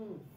Mm.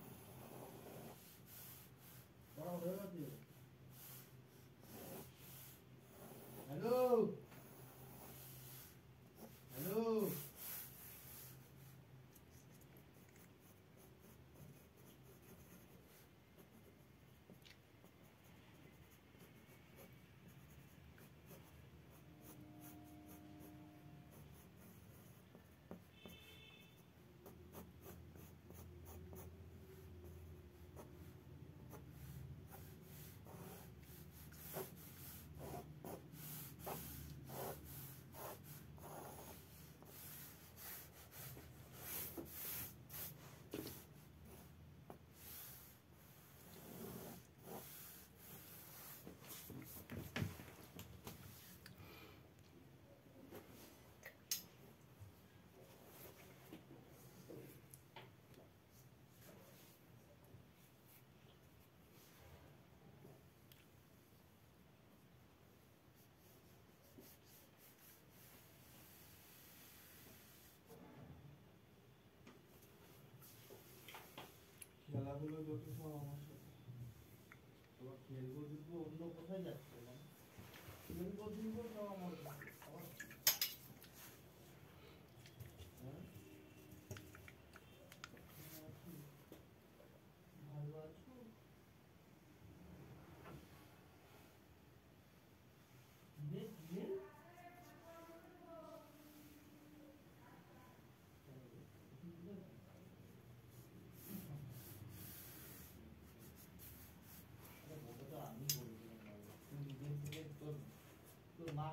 যত সময় আমার খেলব দেখব অন্য কোথায় যাচ্ছে না খেলব দেখব সব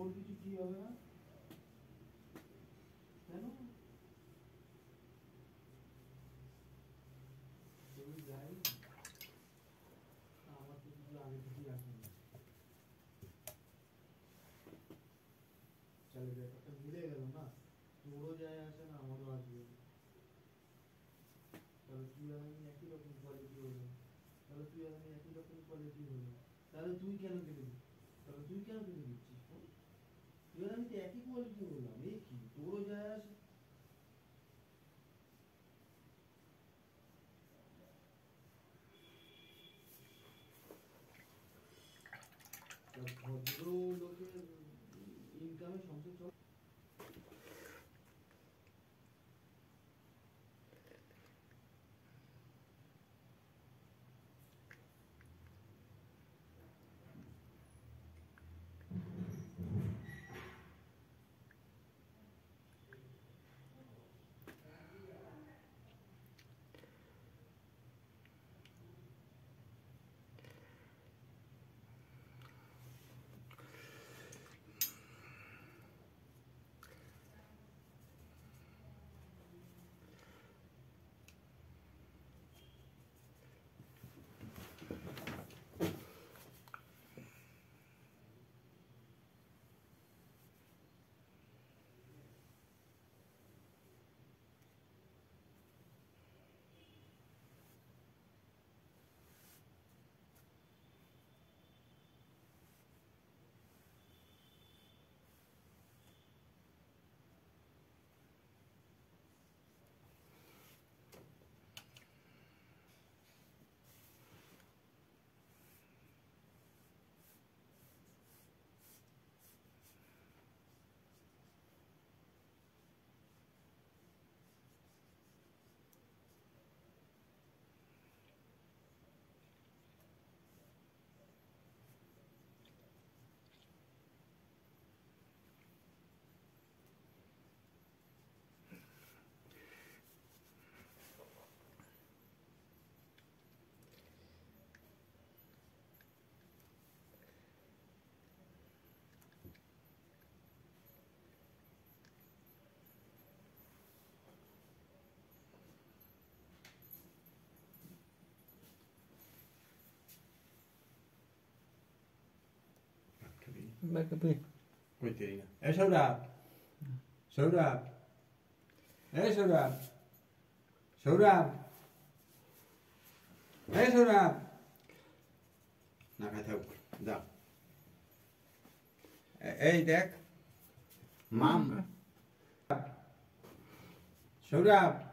তোর কিছু কি হবে না? কেন? তুমি যাই। আমার তো কিছু আগে থেকেই আসেনি চলে, ব্যাপারটা মিলে গেল না? তোরও যায় আসে না, আমারও আসবে। তাহলে তুই আর আমি একই রকম কোয়ালিটি হলো তাহলে তুই আর আমি একই রকম কোয়ালিটি হলো তাহলে তুই কেন কেটে তাহলে তুই কেন? তুই আর আমি তো একই Bekkenpie. Goeie En zo daar. Zo daar. Hé, zo daar. Zo daar. Hé, zo daar. Nou, gaat ook. Daar. Eh, hé, dek. Mam. Zo daar.